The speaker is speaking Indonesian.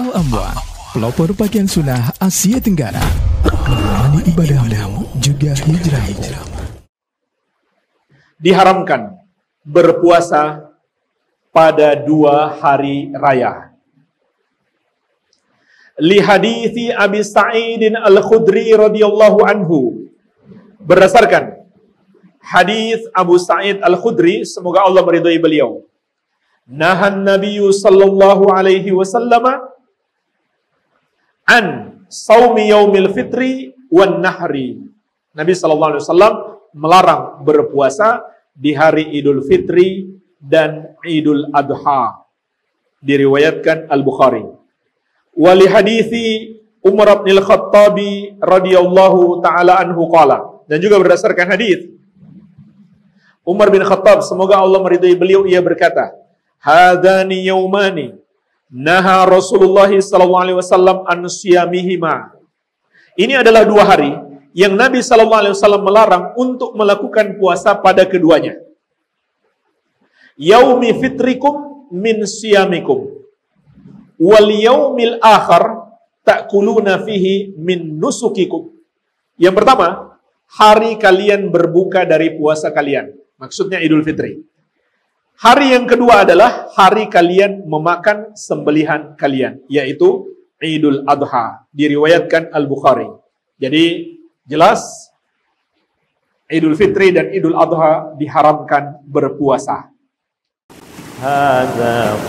Al-Amwan, pelopor pakaian sunnah Asia Tenggara. Menemani ibadahmu juga hijrahmu. Diharamkan berpuasa pada dua hari raya. Li hadithi Abi Sa'idin Al-Khudri radhiyallahu anhu. Berdasarkan hadis Abu Sa'id Al-Khudri, semoga Allah meridhai beliau. Nahan Nabi sallallahu alaihi wasallam an saumi yaumil fitri wan nahri. Nabi sallallahu alaihi wasallam melarang berpuasa di hari Idul Fitri dan Idul Adha. Diriwayatkan Al-Bukhari. Wali hadithi Umar bin Al-Khattabi radhiyallahu taala anhu qala. Dan juga berdasarkan hadis Umar bin Khattab semoga Allah meridai beliau ia berkata, "Hadani yaumani Naha Rasulullah sallallahu alaihi wasallam an siyamihima. Ini adalah dua hari yang Nabi sallallahu alaihi wasallam melarang untuk melakukan puasa pada keduanya. Yaumi fitrikum min siyamikum. Wal yaumil akhar ta'kuluna fihi min nusukikum. Yang pertama, hari kalian berbuka dari puasa kalian. Maksudnya Idul Fitri. Hari yang kedua adalah hari kalian memakan sembelihan kalian, yaitu Idul Adha. Diriwayatkan Al-Bukhari. Jadi jelas Idul Fitri dan Idul Adha diharamkan berpuasa. Hada.